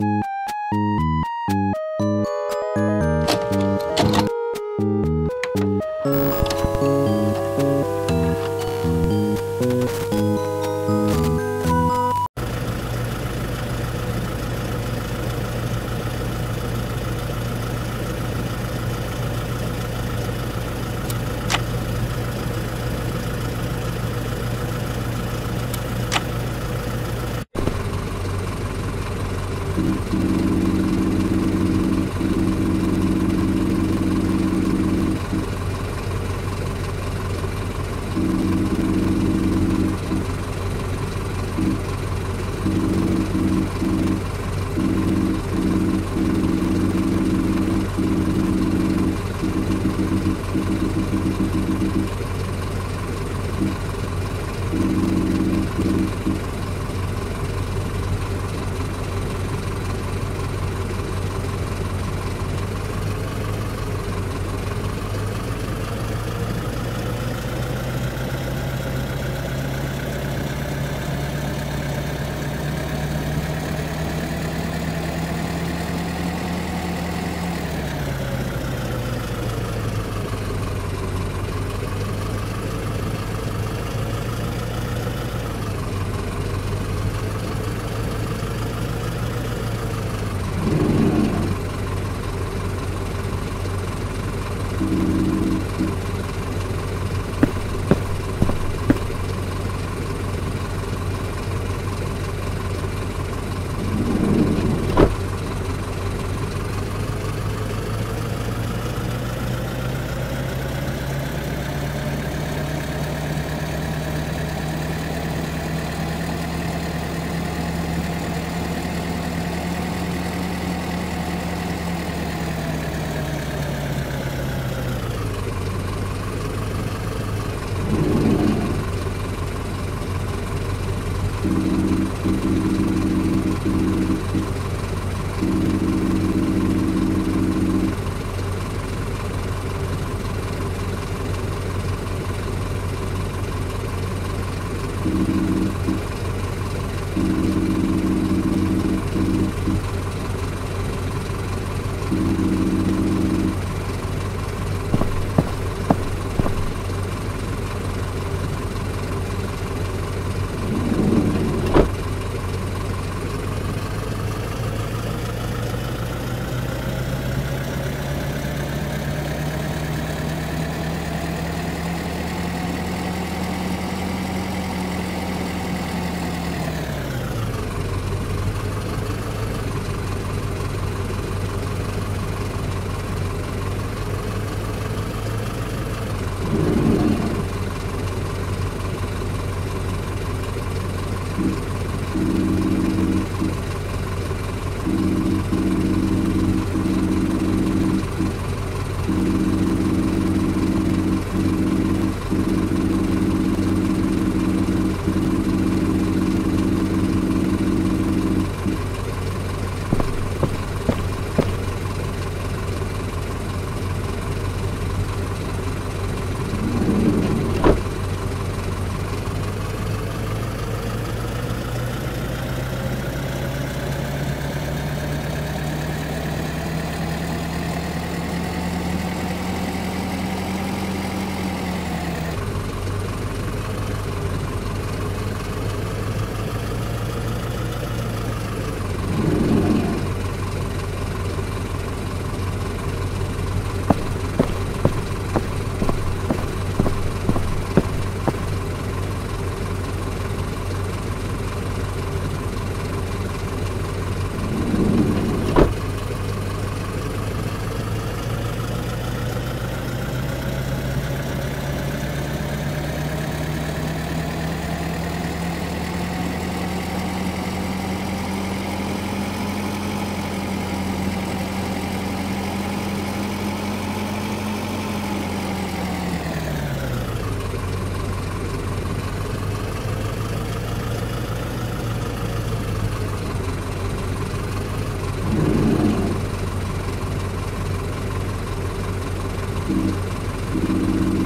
you Thank you. Thank you.